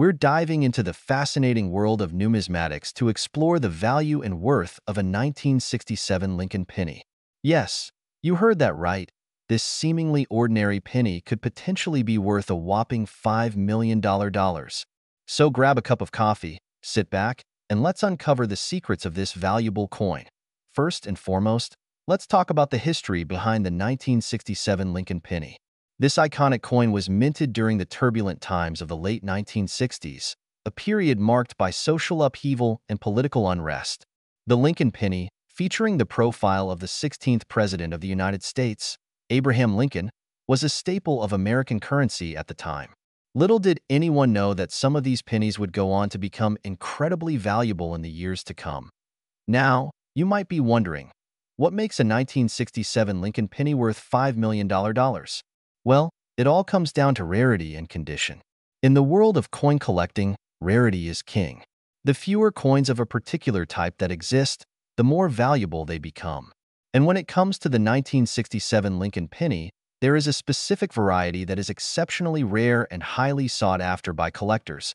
we're diving into the fascinating world of numismatics to explore the value and worth of a 1967 Lincoln penny. Yes, you heard that right. This seemingly ordinary penny could potentially be worth a whopping $5 million. So grab a cup of coffee, sit back, and let's uncover the secrets of this valuable coin. First and foremost, let's talk about the history behind the 1967 Lincoln penny. This iconic coin was minted during the turbulent times of the late 1960s, a period marked by social upheaval and political unrest. The Lincoln penny, featuring the profile of the 16th President of the United States, Abraham Lincoln, was a staple of American currency at the time. Little did anyone know that some of these pennies would go on to become incredibly valuable in the years to come. Now, you might be wondering, what makes a 1967 Lincoln penny worth $5 million? Well, it all comes down to rarity and condition. In the world of coin collecting, rarity is king. The fewer coins of a particular type that exist, the more valuable they become. And when it comes to the 1967 Lincoln penny, there is a specific variety that is exceptionally rare and highly sought after by collectors.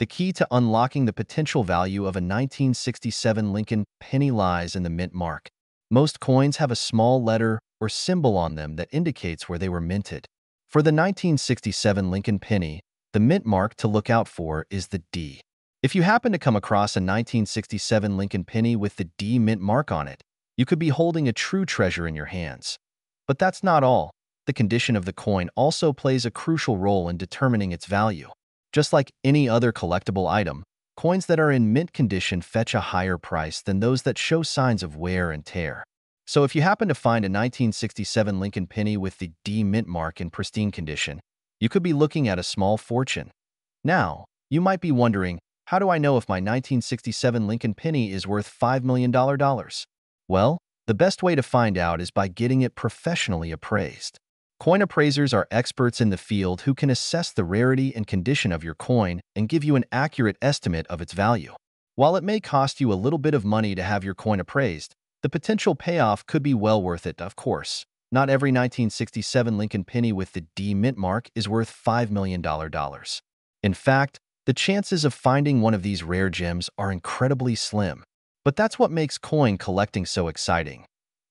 The key to unlocking the potential value of a 1967 Lincoln penny lies in the mint mark. Most coins have a small letter or symbol on them that indicates where they were minted. For the 1967 Lincoln penny, the mint mark to look out for is the D. If you happen to come across a 1967 Lincoln penny with the D mint mark on it, you could be holding a true treasure in your hands. But that's not all. The condition of the coin also plays a crucial role in determining its value. Just like any other collectible item, coins that are in mint condition fetch a higher price than those that show signs of wear and tear. So if you happen to find a 1967 Lincoln penny with the D mint mark in pristine condition, you could be looking at a small fortune. Now, you might be wondering, how do I know if my 1967 Lincoln penny is worth $5 million? Well, the best way to find out is by getting it professionally appraised. Coin appraisers are experts in the field who can assess the rarity and condition of your coin and give you an accurate estimate of its value. While it may cost you a little bit of money to have your coin appraised, the potential payoff could be well worth it, of course. Not every 1967 Lincoln penny with the D mint mark is worth $5 million. In fact, the chances of finding one of these rare gems are incredibly slim. But that's what makes coin collecting so exciting.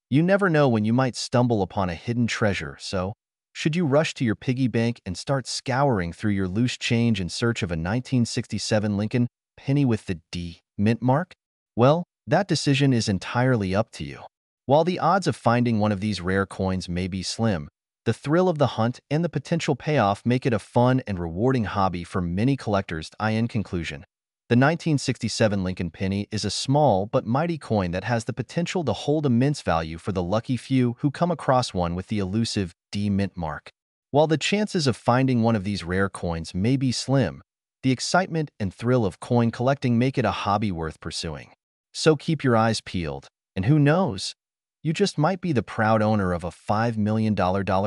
You never know when you might stumble upon a hidden treasure, so should you rush to your piggy bank and start scouring through your loose change in search of a 1967 Lincoln penny with the D mint mark? Well, that decision is entirely up to you. While the odds of finding one of these rare coins may be slim, the thrill of the hunt and the potential payoff make it a fun and rewarding hobby for many collectors. I in conclusion, the 1967 Lincoln penny is a small but mighty coin that has the potential to hold immense value for the lucky few who come across one with the elusive D mint mark. While the chances of finding one of these rare coins may be slim, the excitement and thrill of coin collecting make it a hobby worth pursuing. So keep your eyes peeled, and who knows, you just might be the proud owner of a $5 million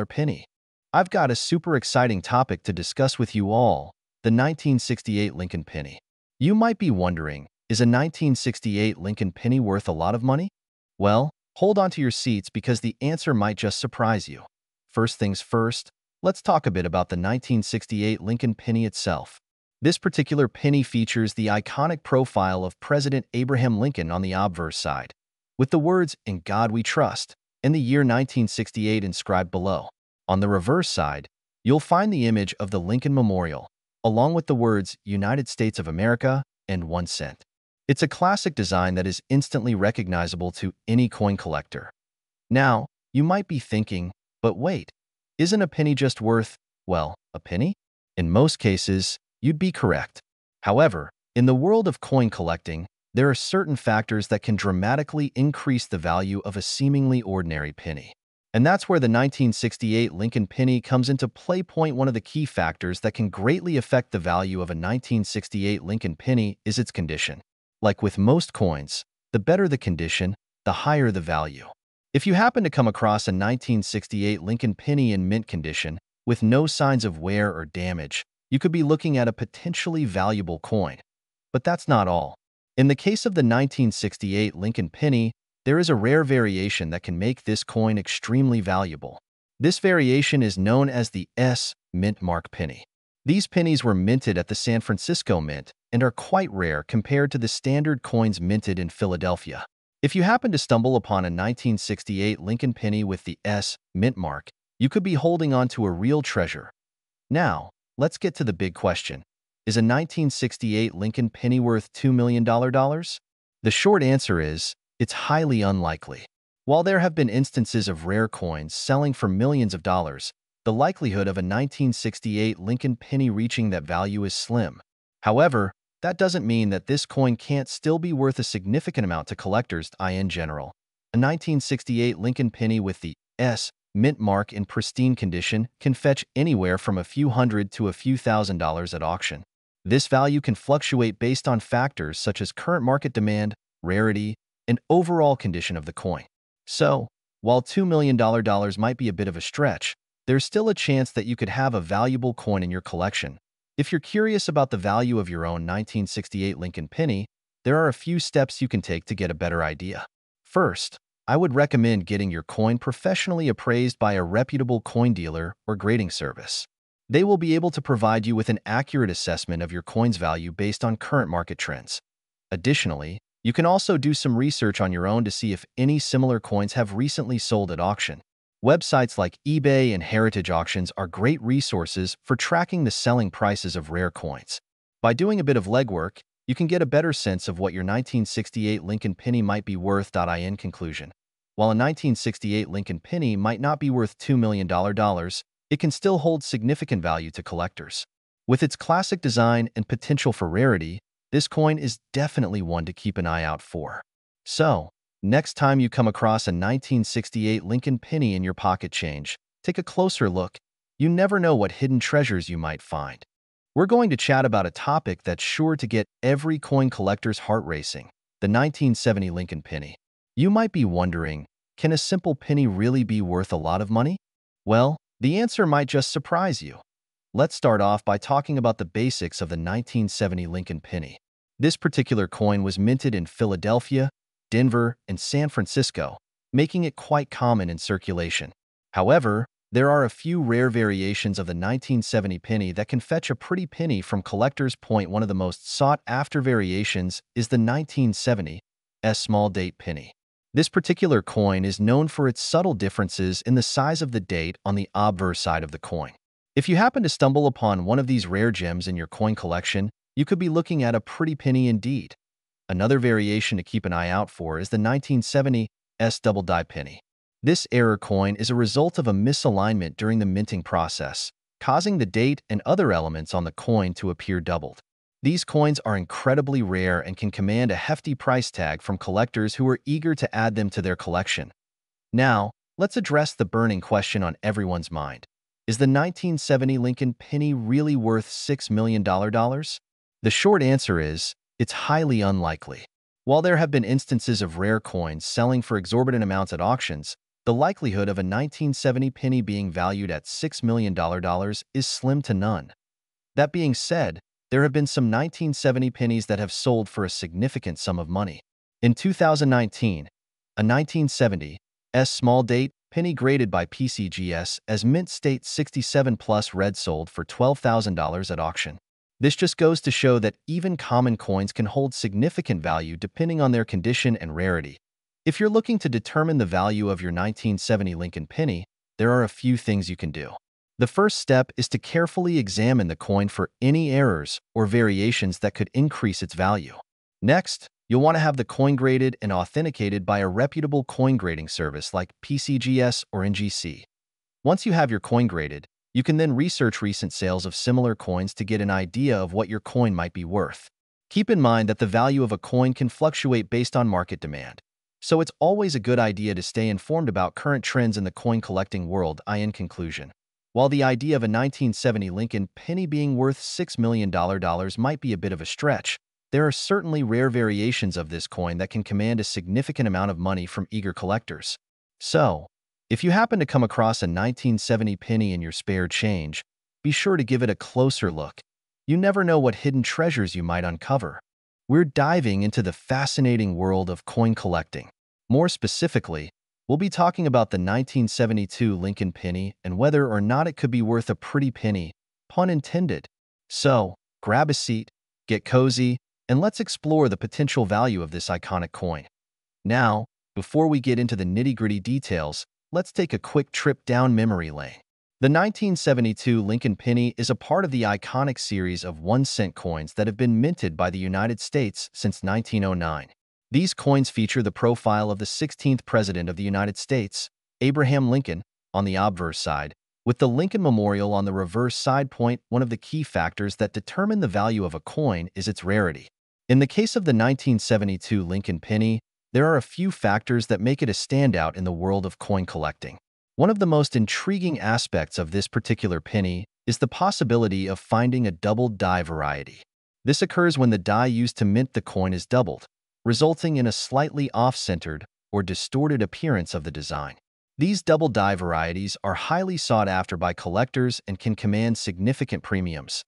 penny. I've got a super exciting topic to discuss with you all, the 1968 Lincoln penny. You might be wondering, is a 1968 Lincoln penny worth a lot of money? Well, hold on to your seats because the answer might just surprise you. First things first, let's talk a bit about the 1968 Lincoln penny itself. This particular penny features the iconic profile of President Abraham Lincoln on the obverse side, with the words, In God We Trust, and the year 1968 inscribed below. On the reverse side, you'll find the image of the Lincoln Memorial, along with the words United States of America and one cent. It's a classic design that is instantly recognizable to any coin collector. Now, you might be thinking, but wait, isn't a penny just worth, well, a penny? In most cases, You'd be correct. However, in the world of coin collecting, there are certain factors that can dramatically increase the value of a seemingly ordinary penny. And that's where the 1968 Lincoln penny comes into play. Point one of the key factors that can greatly affect the value of a 1968 Lincoln penny is its condition. Like with most coins, the better the condition, the higher the value. If you happen to come across a 1968 Lincoln penny in mint condition, with no signs of wear or damage, you could be looking at a potentially valuable coin. But that's not all. In the case of the 1968 Lincoln penny, there is a rare variation that can make this coin extremely valuable. This variation is known as the S mint mark penny. These pennies were minted at the San Francisco Mint and are quite rare compared to the standard coins minted in Philadelphia. If you happen to stumble upon a 1968 Lincoln penny with the S mint mark, you could be holding on to a real treasure. Now, let's get to the big question. Is a 1968 Lincoln penny worth $2 million? The short answer is, it's highly unlikely. While there have been instances of rare coins selling for millions of dollars, the likelihood of a 1968 Lincoln penny reaching that value is slim. However, that doesn't mean that this coin can't still be worth a significant amount to collectors in general. A 1968 Lincoln penny with the S mint mark in pristine condition can fetch anywhere from a few hundred to a few thousand dollars at auction. This value can fluctuate based on factors such as current market demand, rarity, and overall condition of the coin. So, while $2 million might be a bit of a stretch, there's still a chance that you could have a valuable coin in your collection. If you're curious about the value of your own 1968 Lincoln penny, there are a few steps you can take to get a better idea. First, I would recommend getting your coin professionally appraised by a reputable coin dealer or grading service. They will be able to provide you with an accurate assessment of your coin's value based on current market trends. Additionally, you can also do some research on your own to see if any similar coins have recently sold at auction. Websites like eBay and Heritage Auctions are great resources for tracking the selling prices of rare coins. By doing a bit of legwork, you can get a better sense of what your 1968 Lincoln penny might be worth. In conclusion, while a 1968 Lincoln penny might not be worth $2 million, it can still hold significant value to collectors. With its classic design and potential for rarity, this coin is definitely one to keep an eye out for. So, Next time you come across a 1968 Lincoln penny in your pocket change, take a closer look. You never know what hidden treasures you might find. We're going to chat about a topic that's sure to get every coin collector's heart racing, the 1970 Lincoln penny. You might be wondering, can a simple penny really be worth a lot of money? Well, the answer might just surprise you. Let's start off by talking about the basics of the 1970 Lincoln penny. This particular coin was minted in Philadelphia, Denver, and San Francisco, making it quite common in circulation. However, there are a few rare variations of the 1970 penny that can fetch a pretty penny from collectors. Point one of the most sought-after variations is the 1970 S small date penny. This particular coin is known for its subtle differences in the size of the date on the obverse side of the coin. If you happen to stumble upon one of these rare gems in your coin collection, you could be looking at a pretty penny indeed. Another variation to keep an eye out for is the 1970 S double die penny. This error coin is a result of a misalignment during the minting process, causing the date and other elements on the coin to appear doubled. These coins are incredibly rare and can command a hefty price tag from collectors who are eager to add them to their collection. Now, let's address the burning question on everyone's mind. Is the 1970 Lincoln penny really worth $6 million? The short answer is it's highly unlikely. While there have been instances of rare coins selling for exorbitant amounts at auctions, the likelihood of a 1970 penny being valued at $6 million is slim to none. That being said, there have been some 1970 pennies that have sold for a significant sum of money. In 2019, a 1970 S small date penny graded by PCGS as Mint State 67 Plus Red sold for $12,000 at auction. This just goes to show that even common coins can hold significant value depending on their condition and rarity. If you're looking to determine the value of your 1970 Lincoln penny, there are a few things you can do. The first step is to carefully examine the coin for any errors or variations that could increase its value. Next, you'll want to have the coin graded and authenticated by a reputable coin grading service like PCGS or NGC. Once you have your coin graded, you can then research recent sales of similar coins to get an idea of what your coin might be worth. Keep in mind that the value of a coin can fluctuate based on market demand, so it's always a good idea to stay informed about current trends in the coin collecting world. In conclusion, while the idea of a 1970 Lincoln penny being worth $6 million might be a bit of a stretch, there are certainly rare variations of this coin that can command a significant amount of money from eager collectors. So, if you happen to come across a 1970 penny in your spare change, be sure to give it a closer look. You never know what hidden treasures you might uncover. We're diving into the fascinating world of coin collecting. More specifically, we'll be talking about the 1972 Lincoln penny and whether or not it could be worth a pretty penny, pun intended. So, grab a seat, get cozy, and let's explore the potential value of this iconic coin. Now, before we get into the nitty-gritty details, let's take a quick trip down memory lane. The 1972 Lincoln Penny is a part of the iconic series of one-cent coins that have been minted by the United States since 1909. These coins feature the profile of the 16th President of the United States, Abraham Lincoln, on the obverse side, with the Lincoln Memorial on the reverse side point one of the key factors that determine the value of a coin is its rarity. In the case of the 1972 Lincoln Penny, there are a few factors that make it a standout in the world of coin collecting. One of the most intriguing aspects of this particular penny is the possibility of finding a doubled die variety. This occurs when the die used to mint the coin is doubled, resulting in a slightly off-centered or distorted appearance of the design. These double die varieties are highly sought after by collectors and can command significant premiums.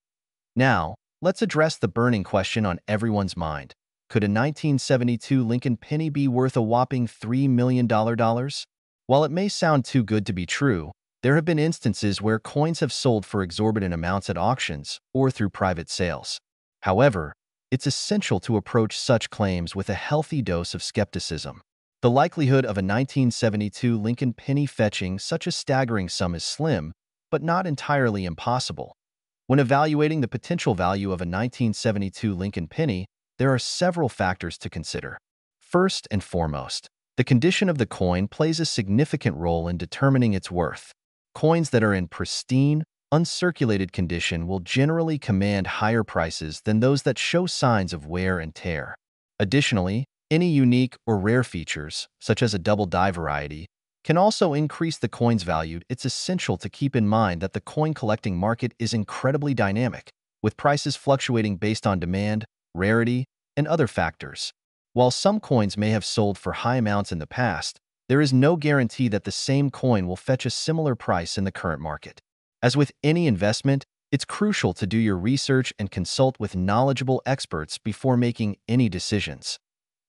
Now, let's address the burning question on everyone's mind. Could a 1972 Lincoln penny be worth a whopping $3 million? While it may sound too good to be true, there have been instances where coins have sold for exorbitant amounts at auctions or through private sales. However, it's essential to approach such claims with a healthy dose of skepticism. The likelihood of a 1972 Lincoln penny fetching such a staggering sum is slim, but not entirely impossible. When evaluating the potential value of a 1972 Lincoln penny, there are several factors to consider. First and foremost, the condition of the coin plays a significant role in determining its worth. Coins that are in pristine, uncirculated condition will generally command higher prices than those that show signs of wear and tear. Additionally, any unique or rare features, such as a double die variety, can also increase the coin's value. It's essential to keep in mind that the coin collecting market is incredibly dynamic, with prices fluctuating based on demand, rarity, and other factors. While some coins may have sold for high amounts in the past, there is no guarantee that the same coin will fetch a similar price in the current market. As with any investment, it's crucial to do your research and consult with knowledgeable experts before making any decisions.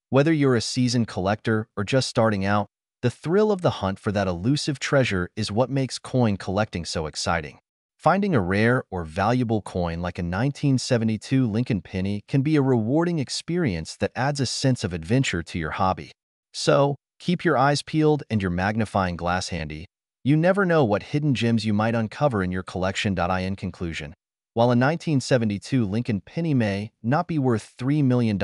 Whether you're a seasoned collector or just starting out, the thrill of the hunt for that elusive treasure is what makes coin collecting so exciting. Finding a rare or valuable coin like a 1972 Lincoln penny can be a rewarding experience that adds a sense of adventure to your hobby. So, keep your eyes peeled and your magnifying glass handy. You never know what hidden gems you might uncover in your collection. In conclusion, while a 1972 Lincoln penny may not be worth $3 million,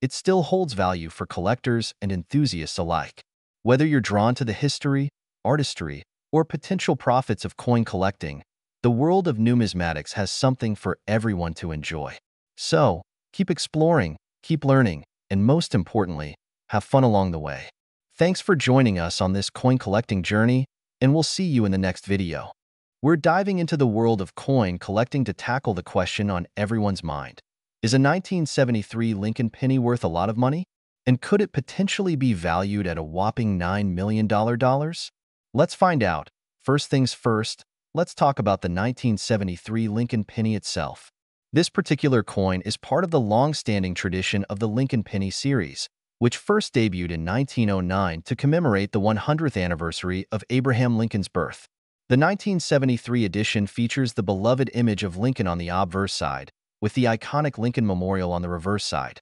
it still holds value for collectors and enthusiasts alike. Whether you're drawn to the history, artistry, or potential profits of coin collecting, the world of numismatics has something for everyone to enjoy. So, keep exploring, keep learning, and most importantly, have fun along the way. Thanks for joining us on this coin collecting journey, and we'll see you in the next video. We're diving into the world of coin collecting to tackle the question on everyone's mind. Is a 1973 Lincoln penny worth a lot of money? And could it potentially be valued at a whopping $9 million? Let's find out. First things first, let's talk about the 1973 Lincoln penny itself. This particular coin is part of the long-standing tradition of the Lincoln penny series, which first debuted in 1909 to commemorate the 100th anniversary of Abraham Lincoln's birth. The 1973 edition features the beloved image of Lincoln on the obverse side, with the iconic Lincoln Memorial on the reverse side.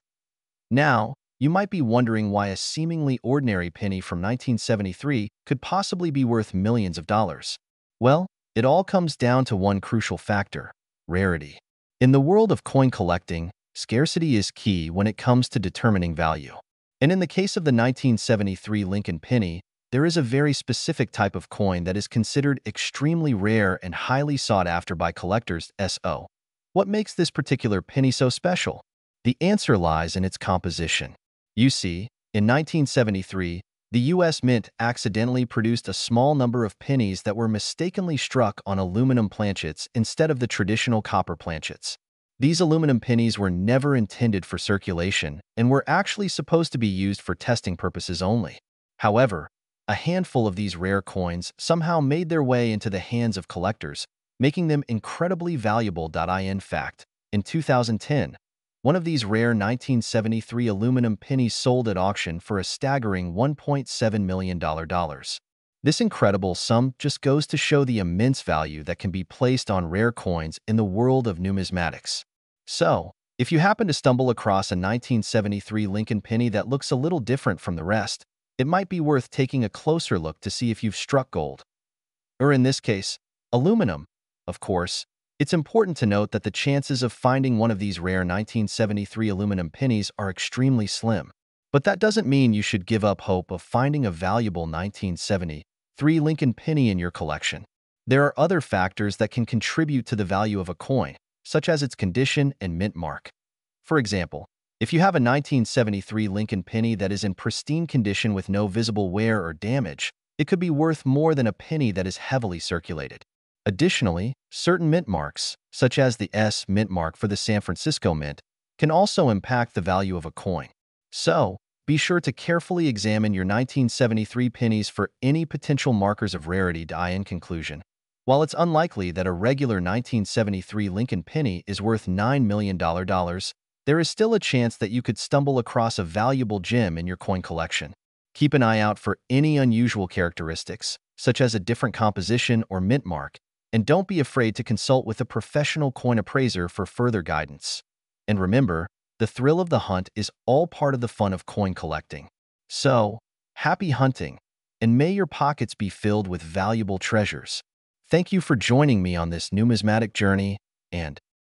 Now, you might be wondering why a seemingly ordinary penny from 1973 could possibly be worth millions of dollars. Well, it all comes down to one crucial factor, rarity. In the world of coin collecting, scarcity is key when it comes to determining value. And in the case of the 1973 Lincoln penny, there is a very specific type of coin that is considered extremely rare and highly sought after by collectors, SO. What makes this particular penny so special? The answer lies in its composition. You see, in 1973, the U.S. Mint accidentally produced a small number of pennies that were mistakenly struck on aluminum planchets instead of the traditional copper planchets. These aluminum pennies were never intended for circulation and were actually supposed to be used for testing purposes only. However, a handful of these rare coins somehow made their way into the hands of collectors, making them incredibly valuable. In fact, in 2010, one of these rare 1973 aluminum pennies sold at auction for a staggering $1.7 million. This incredible sum just goes to show the immense value that can be placed on rare coins in the world of numismatics. So, if you happen to stumble across a 1973 Lincoln penny that looks a little different from the rest, it might be worth taking a closer look to see if you've struck gold. Or in this case, aluminum. Of course, it's important to note that the chances of finding one of these rare 1973 aluminum pennies are extremely slim. But that doesn't mean you should give up hope of finding a valuable 1973 Lincoln penny in your collection. There are other factors that can contribute to the value of a coin, such as its condition and mint mark. For example, if you have a 1973 Lincoln penny that is in pristine condition with no visible wear or damage, it could be worth more than a penny that is heavily circulated. Additionally, certain mint marks, such as the S mint mark for the San Francisco Mint, can also impact the value of a coin. So, be sure to carefully examine your 1973 pennies for any potential markers of rarity. In conclusion. While it's unlikely that a regular 1973 Lincoln penny is worth $9 million, there is still a chance that you could stumble across a valuable gem in your coin collection. Keep an eye out for any unusual characteristics, such as a different composition or mint mark, and don't be afraid to consult with a professional coin appraiser for further guidance. And remember, the thrill of the hunt is all part of the fun of coin collecting. So, happy hunting, and may your pockets be filled with valuable treasures. Thank you for joining me on this numismatic journey, and